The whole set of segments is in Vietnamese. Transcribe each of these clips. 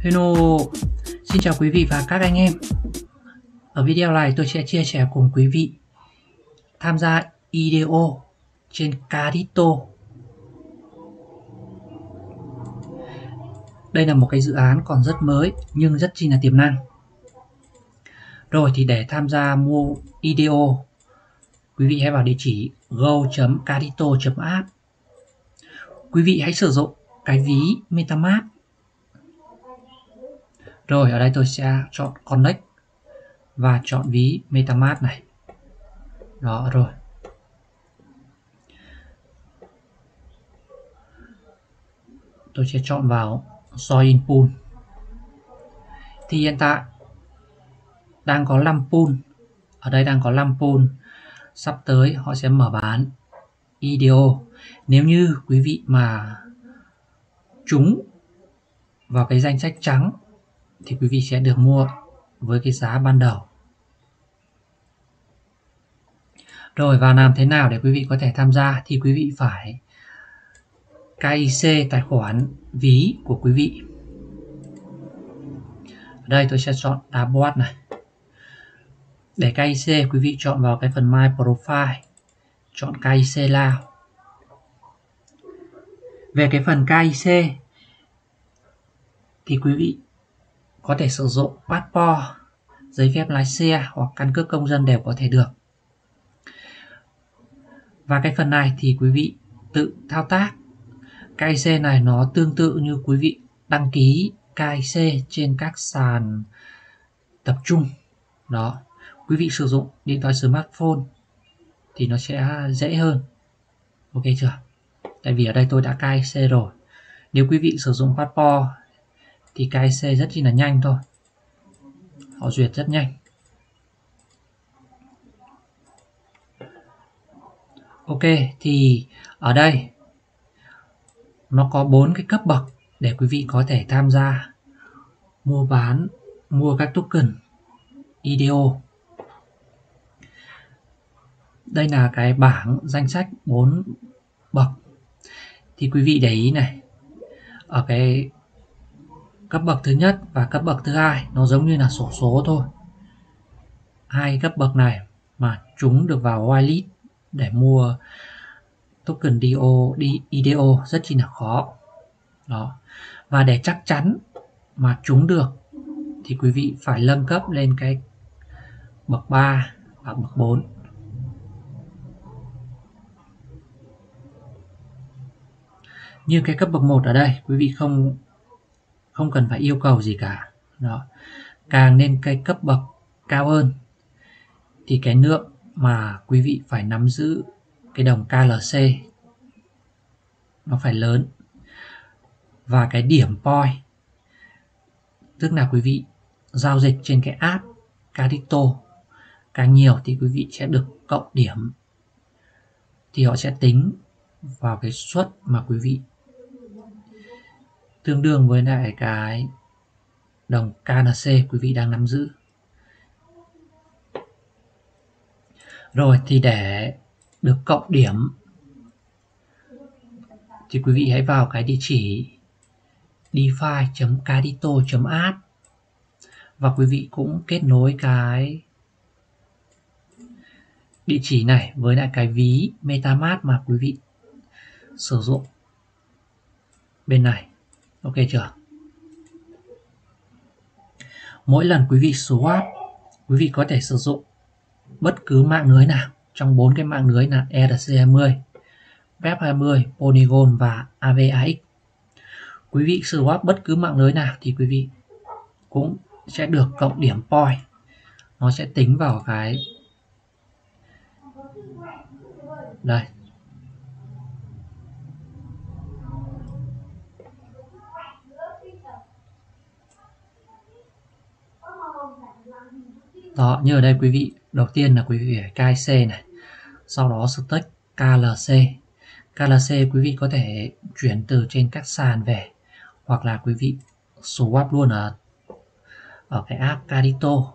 Hello, xin chào quý vị và các anh em. Ở video này tôi sẽ chia sẻ cùng quý vị tham gia IDO trên Carito. Đây là một cái dự án còn rất mới nhưng rất chi là tiềm năng. Rồi thì để tham gia mua IDO, quý vị hãy vào địa chỉ go.carito.app. Quý vị hãy sử dụng cái ví MetaMask rồi, ở đây tôi sẽ chọn Connect và chọn ví MetaMask này. Đó, rồi. Tôi sẽ chọn vào Join Pool. Thì hiện tại đang có 5 pool. Ở đây đang có 5 pool. Sắp tới họ sẽ mở bán IDO. Nếu như quý vị mà trúng vào cái danh sách trắng thì quý vị sẽ được mua với cái giá ban đầu. Rồi và làm thế nào để quý vị có thể tham gia thì quý vị phải KIC tài khoản ví của quý vị. Ở đây tôi sẽ chọn dashboard này. Để KIC quý vị chọn vào cái phần My Profile, chọn KIC Lao. Về cái phần KIC thì quý vị có thể sử dụng passport, giấy phép lái xe hoặc căn cước công dân đều có thể được. Và cái phần này thì quý vị tự thao tác. KIC này nó tương tự như quý vị đăng ký KIC trên các sàn tập trung. Đó, quý vị sử dụng điện thoại smartphone thì nó sẽ dễ hơn. Ok chưa? Tại vì ở đây tôi đã KIC rồi. Nếu quý vị sử dụng passport thì KIC rất chi là nhanh thôi. Họ duyệt rất nhanh. Ok, thì ở đây nó có bốn cái cấp bậc để quý vị có thể tham gia mua bán, mua các token IDO đây là cái bảng danh sách 4 bậc. Thì quý vị để ý này, ở cái cấp bậc thứ nhất và cấp bậc thứ hai nó giống như là sổ số thôi. Hai cấp bậc này mà chúng được vào whitelist để mua token DO, IDO rất chi là khó. Đó. Và để chắc chắn mà chúng được thì quý vị phải lâm cấp lên cái bậc 3 và bậc 4 như cái cấp bậc 1 ở đây quý vị không không cần phải yêu cầu gì cả. Đó. Càng nên cái cấp bậc cao hơn thì cái lượng mà quý vị phải nắm giữ cái đồng KLC nó phải lớn. Và cái điểm point, tức là quý vị giao dịch trên cái app Carito càng nhiều thì quý vị sẽ được cộng điểm. Thì họ sẽ tính vào cái suất mà quý vị tương đương với lại cái đồng KNC quý vị đang nắm giữ. Rồi thì để được cộng điểm, thì quý vị hãy vào cái địa chỉ defi.cadito.app và quý vị cũng kết nối cái địa chỉ này với lại cái ví MetaMask mà quý vị sử dụng bên này ok chưa? Mỗi lần quý vị swap, quý vị có thể sử dụng bất cứ mạng lưới nào. Trong bốn cái mạng lưới là ERC20 Web20 Polygon và AVAX quý vị swap bất cứ mạng lưới nào thì quý vị cũng sẽ được cộng điểm point. Nó sẽ tính vào cái đây. Đó, như ở đây quý vị, đầu tiên là quý vị phải cai C này. Sau đó stack KLC. KLC quý vị có thể chuyển từ trên các sàn về hoặc là quý vị swap luôn ở ở cái app Carito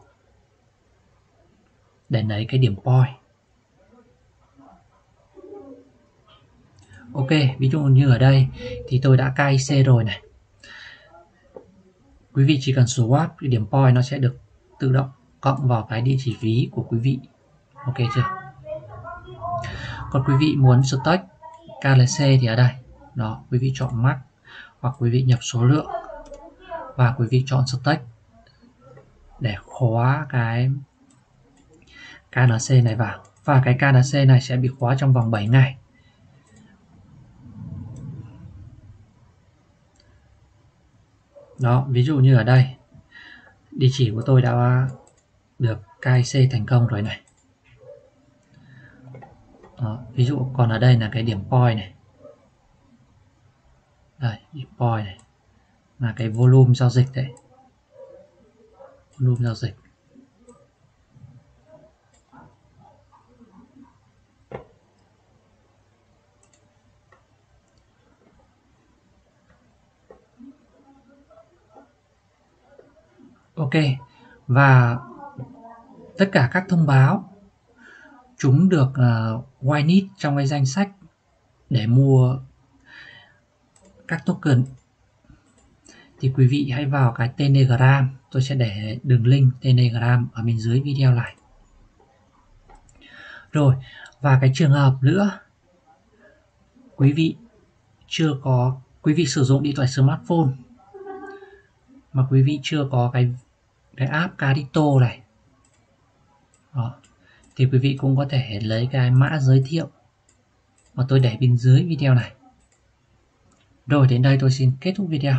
để lấy cái điểm point. Ok, ví dụ như ở đây thì tôi đã cai C rồi này. quý vị chỉ cần swap thì điểm point nó sẽ được tự động cộng vào cái địa chỉ ví của quý vị. Ok chưa? Còn quý vị muốn stock KLC thì ở đây. Đó, quý vị chọn max hoặc quý vị nhập số lượng và quý vị chọn stake để khóa cái KNC này vào. Và cái KNC này sẽ bị khóa trong vòng 7 ngày. Đó, ví dụ như ở đây, địa chỉ của tôi đã được KIC thành công rồi này. Đó, ví dụ còn ở đây là cái điểm point này. Đây điểm point này. Là cái volume giao dịch đấy. Volume giao dịch. Ok và tất cả các thông báo. Chúng được ờ, uh, whitelist trong cái danh sách để mua các token. Thì quý vị hãy vào cái Telegram tôi sẽ để đường link Telegram ở bên dưới video này. Rồi và cái trường hợp nữa quý vị chưa có quý vị sử dụng điện thoại smartphone mà quý vị chưa có cái cái app Carito này đó. thì quý vị cũng có thể lấy cái mã giới thiệu mà tôi để bên dưới video này rồi đến đây tôi xin kết thúc video